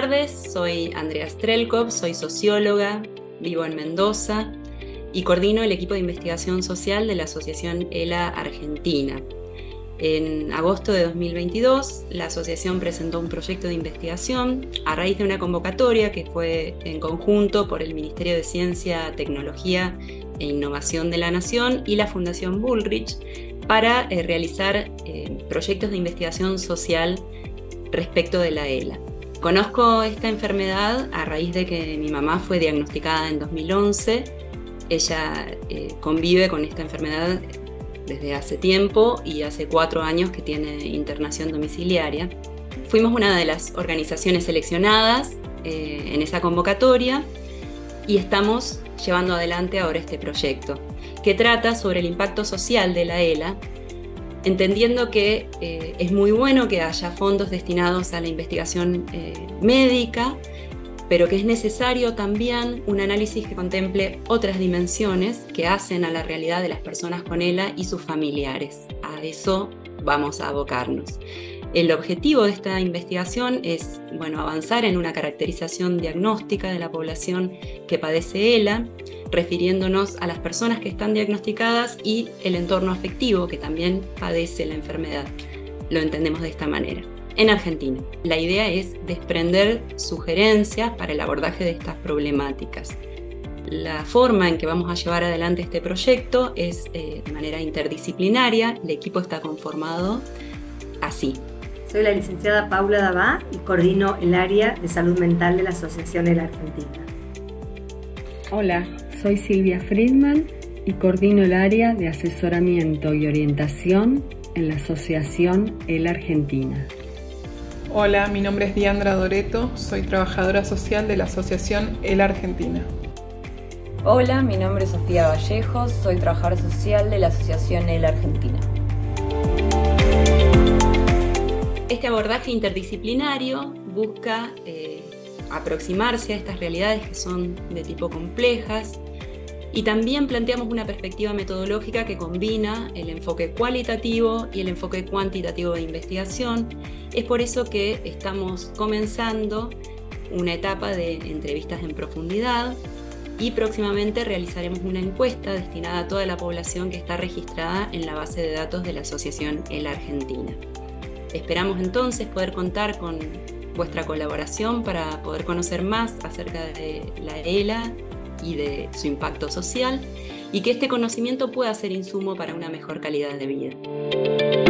tardes, soy Andrea Strelkov, soy socióloga, vivo en Mendoza y coordino el equipo de investigación social de la Asociación ELA Argentina. En agosto de 2022, la asociación presentó un proyecto de investigación a raíz de una convocatoria que fue en conjunto por el Ministerio de Ciencia, Tecnología e Innovación de la Nación y la Fundación Bullrich para eh, realizar eh, proyectos de investigación social respecto de la ELA. Conozco esta enfermedad a raíz de que mi mamá fue diagnosticada en 2011. Ella eh, convive con esta enfermedad desde hace tiempo y hace cuatro años que tiene internación domiciliaria. Fuimos una de las organizaciones seleccionadas eh, en esa convocatoria y estamos llevando adelante ahora este proyecto, que trata sobre el impacto social de la ELA entendiendo que eh, es muy bueno que haya fondos destinados a la investigación eh, médica, pero que es necesario también un análisis que contemple otras dimensiones que hacen a la realidad de las personas con ELA y sus familiares. A eso vamos a abocarnos. El objetivo de esta investigación es bueno, avanzar en una caracterización diagnóstica de la población que padece ELA, refiriéndonos a las personas que están diagnosticadas y el entorno afectivo que también padece la enfermedad. Lo entendemos de esta manera. En Argentina, la idea es desprender sugerencias para el abordaje de estas problemáticas. La forma en que vamos a llevar adelante este proyecto es eh, de manera interdisciplinaria. El equipo está conformado así. Soy la licenciada Paula Dabá y coordino el área de salud mental de la Asociación de la Argentina. Hola, soy Silvia Friedman y coordino el área de asesoramiento y orientación en la Asociación El Argentina. Hola, mi nombre es Diandra Doreto, soy trabajadora social de la Asociación El Argentina. Hola, mi nombre es Sofía Vallejos, soy trabajadora social de la Asociación El Argentina. Este abordaje interdisciplinario busca eh, aproximarse a estas realidades que son de tipo complejas y también planteamos una perspectiva metodológica que combina el enfoque cualitativo y el enfoque cuantitativo de investigación. Es por eso que estamos comenzando una etapa de entrevistas en profundidad y próximamente realizaremos una encuesta destinada a toda la población que está registrada en la base de datos de la Asociación El Argentina. Esperamos entonces poder contar con vuestra colaboración para poder conocer más acerca de la ELA y de su impacto social y que este conocimiento pueda ser insumo para una mejor calidad de vida.